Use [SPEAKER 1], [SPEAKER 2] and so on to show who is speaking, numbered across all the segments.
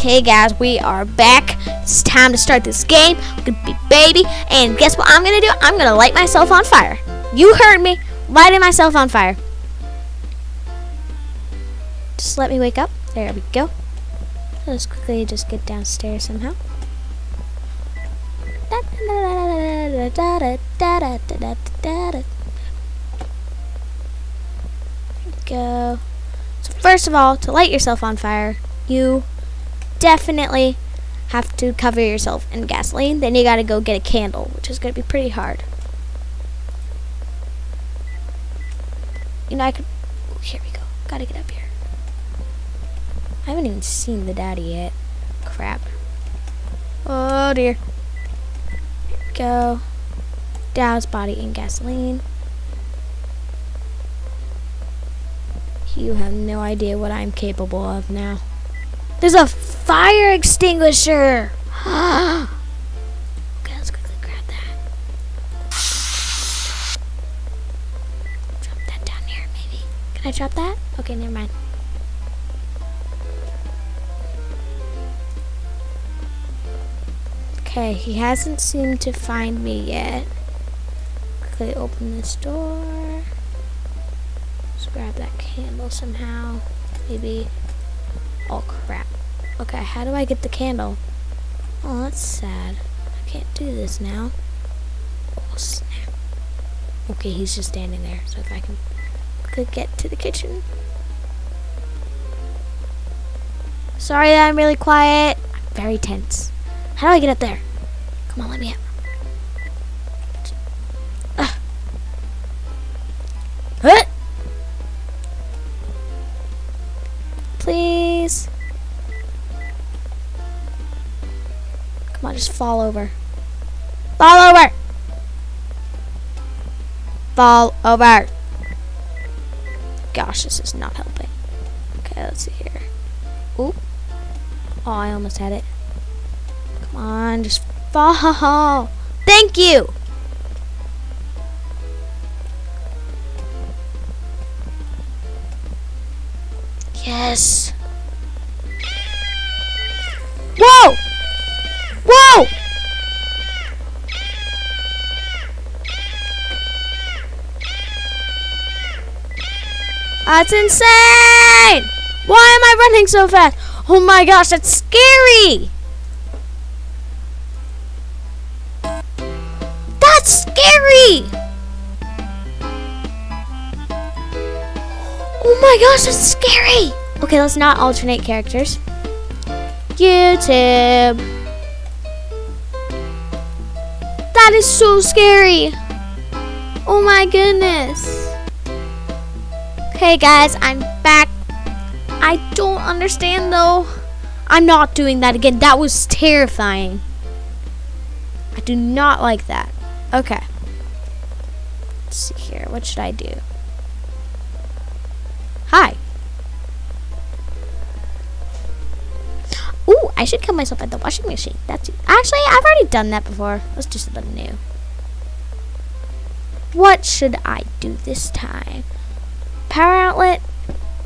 [SPEAKER 1] Okay, guys, we are back. It's time to start this game. I'm gonna be baby, and guess what I'm gonna do? I'm gonna light myself on fire. You heard me. Lighting myself on fire. Just let me wake up. There we go. Let's quickly just get downstairs somehow. Go. So first of all, to light yourself on fire, you definitely have to cover yourself in gasoline. Then you gotta go get a candle, which is gonna be pretty hard. You know, I could. Oh, here we go. Gotta get up here. I haven't even seen the daddy yet. Crap. Oh dear. Go. Douse body in gasoline. You have no idea what I'm capable of now. There's a fire extinguisher! okay, let's quickly grab that. Drop that down here, maybe. Can I drop that? Okay, never mind. Okay, he hasn't seemed to find me yet. Quickly open this door. Let's grab that candle somehow. Maybe. Oh crap. Okay, how do I get the candle? Oh, that's sad. I can't do this now. Oh snap. Okay, he's just standing there. So if I can quickly get to the kitchen. Sorry that I'm really quiet. I'm very tense. How do I get up there? Come on, let me up. Just fall over. Fall over! Fall over! Gosh, this is not helping. Okay, let's see here. Oop. Oh, I almost had it. Come on, just fall. Thank you! Yes. Whoa! Whoa! That's insane! Why am I running so fast? Oh my gosh, that's scary! That's scary! Oh my gosh, that's scary! Okay, let's not alternate characters. YouTube. That is so scary. Oh my goodness. Okay, guys, I'm back. I don't understand though. I'm not doing that again. That was terrifying. I do not like that. Okay. Let's see here. What should I do? Hi. Ooh, I should kill myself at the washing machine. That's actually I've already done that before. Let's do something new. What should I do this time? Power outlet?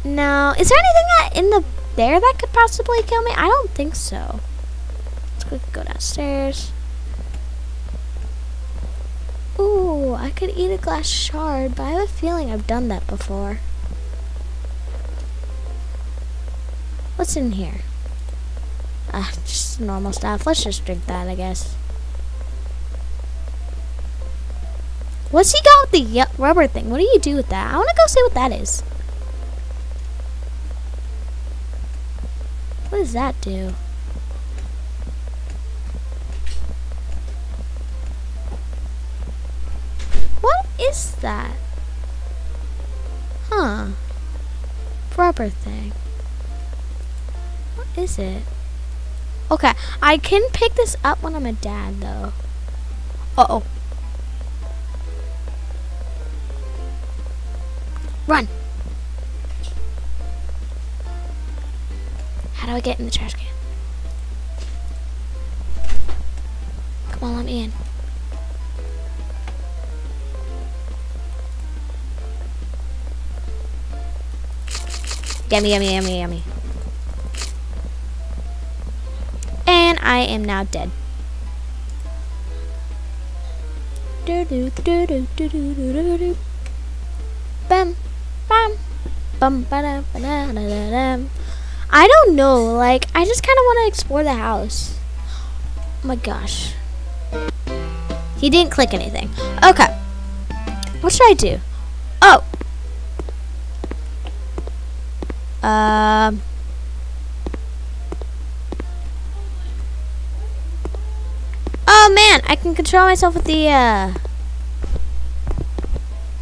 [SPEAKER 1] No. Is there anything that in the there that could possibly kill me? I don't think so. Let's go downstairs. Ooh, I could eat a glass shard, but I have a feeling I've done that before. What's in here? Ah, just normal stuff. Let's just drink that, I guess. What's he got with the rubber thing? What do you do with that? I want to go see what that is. What does that do? What is that? Huh. Rubber thing. What is it? Okay, I can pick this up when I'm a dad, though. Uh-oh. Run! How do I get in the trash can? Come on, let me in. Yummy, yummy, yummy, yummy. I am now dead. Do do do do do do do do do. Bam, bam, bum ba da ba da da da da. I don't know. Like, I just kind of want to explore the house. Oh my gosh. He didn't click anything. Okay. What should I do? Oh. Um. Oh man, I can control myself with the, uh...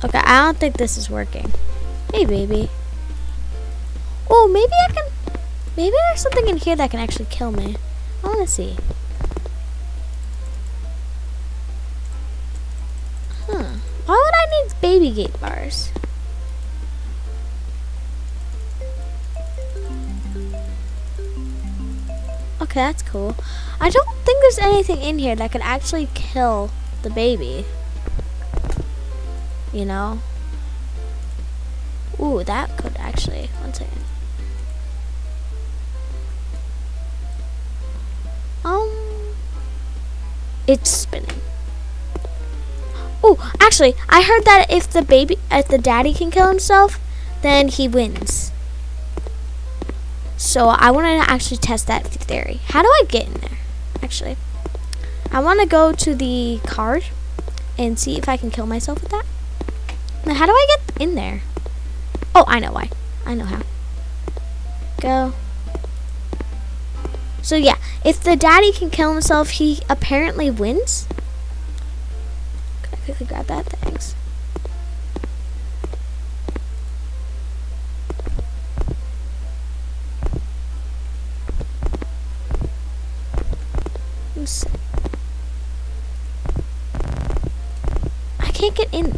[SPEAKER 1] Okay, I don't think this is working. Hey, baby. Oh, maybe I can... Maybe there's something in here that can actually kill me. I want to see. Huh. Why would I need baby gate bars? Okay, that's cool. I don't think there's anything in here that could actually kill the baby. You know? Ooh, that could actually. One second. Um, it's spinning. Oh, actually, I heard that if the baby, if the daddy can kill himself, then he wins. So I want to actually test that theory. How do I get in there? Actually, I want to go to the card and see if I can kill myself with that. Now, how do I get in there? Oh, I know why. I know how. Go. So yeah, if the daddy can kill himself, he apparently wins. Can I quickly grab that? Thanks. I can't get in.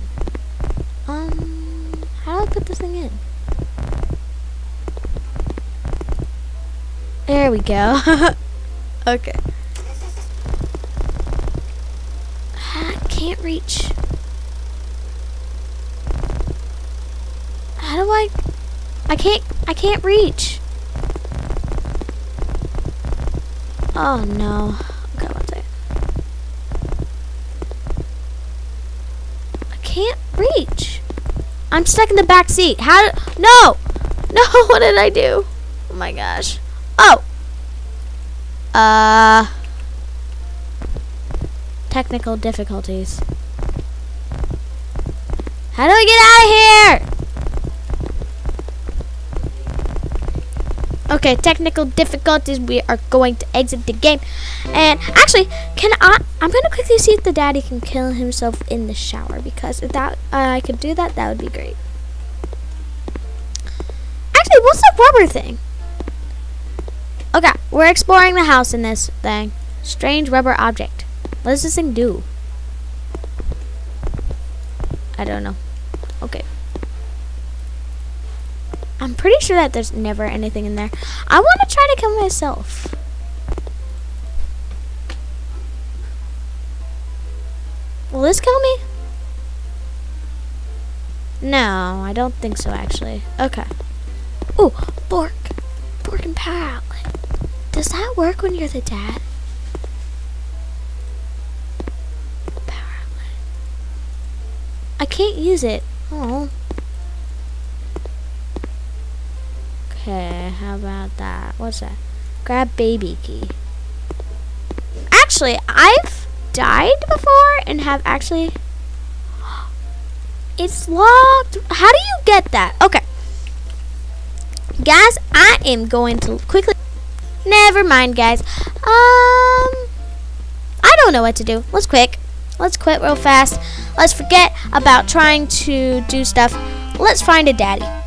[SPEAKER 1] Um, how do I put this thing in? There we go. okay. I can't reach. How do I? I can't. I can't reach. Oh no. Okay, one second. I can't reach. I'm stuck in the back seat. How? No. No. What did I do? Oh my gosh. Oh. Uh. Technical difficulties. How do I get out of here? Okay, technical difficulties. We are going to exit the game. And actually, can I? I'm gonna quickly see if the daddy can kill himself in the shower because if that uh, I could do that, that would be great. Actually, what's that rubber thing? Okay, we're exploring the house in this thing. Strange rubber object. What does this thing do? I don't know. Okay. I'm pretty sure that there's never anything in there. I want to try to kill myself. Will this kill me? No, I don't think so, actually. Okay. Ooh, Bork. Bork and power outlet. Does that work when you're the dad? Power outlet. I can't use it. Oh. Okay, how about that? What's that? Grab baby key. Actually, I've died before and have actually... It's locked. How do you get that? Okay. Guys, I am going to quickly... Never mind, guys. Um... I don't know what to do. Let's quit. Let's quit real fast. Let's forget about trying to do stuff. Let's find a daddy.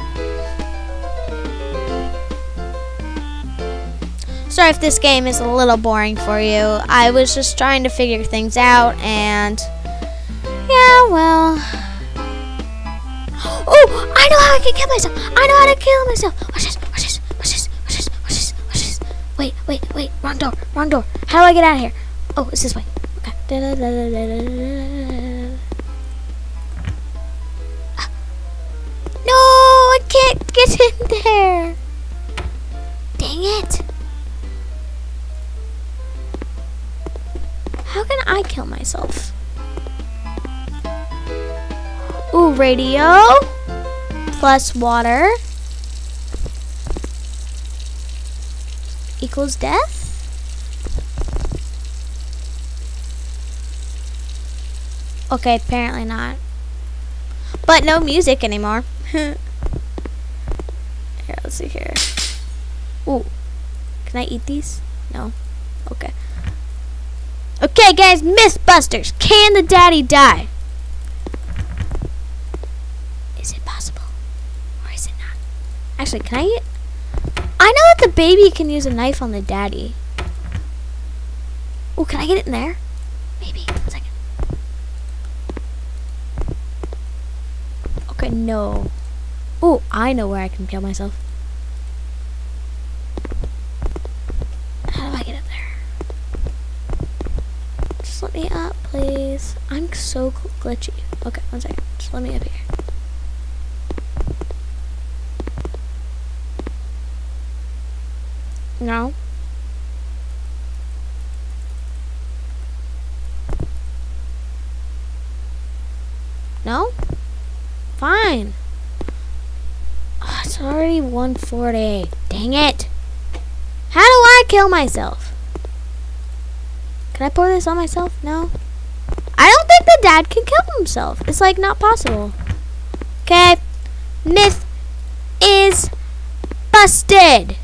[SPEAKER 1] Sorry if this game is a little boring for you. I was just trying to figure things out and yeah, well. Oh, I know how I can kill myself. I know how to kill myself. Watch this, watch this, watch this, watch this, watch this, watch this. Wait, wait, wait, wrong door, wrong door. How do I get out of here? Oh, it's this way. Okay. No, I can't get in there. Dang it. can I kill myself? Ooh, radio. Plus water. Equals death? Okay, apparently not. But no music anymore. here, let's see here. Ooh. Can I eat these? No. Okay. Okay, guys, Mythbusters. Can the daddy die? Is it possible? Or is it not? Actually, can I eat? I know that the baby can use a knife on the daddy. Oh, can I get it in there? Maybe. One second. Okay, no. Oh, I know where I can kill myself. How do I get up there? Just let me up, please. I'm so glitchy. Okay, one second. Just let me up here. No. No? Fine. Oh, it's already 140. Dang it. How do I kill myself? Can I pour this on myself? No. I don't think the dad can kill himself. It's like not possible. Okay. Myth is busted.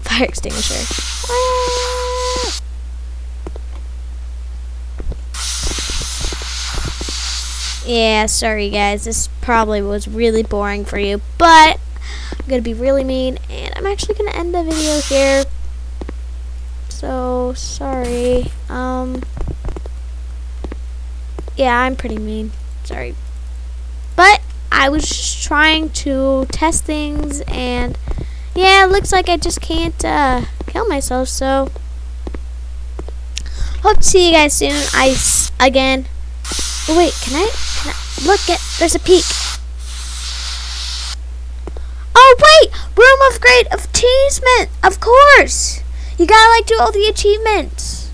[SPEAKER 1] Fire extinguisher. Ah. Yeah, sorry guys. This probably was really boring for you, but I'm gonna be really mean, and I'm actually gonna end the video here. So sorry. Um. Yeah, I'm pretty mean. Sorry, but I was just trying to test things, and yeah, it looks like I just can't uh, kill myself. So hope to see you guys soon. I again. Oh wait, can I? Can I look at? There's a peak. Oh wait, room of great achievement. Of course, you gotta like do all the achievements.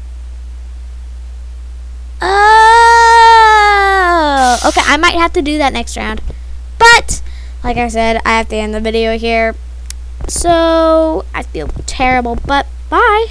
[SPEAKER 1] Oh, okay. I might have to do that next round, but like I said, I have to end the video here. So I feel terrible, but bye.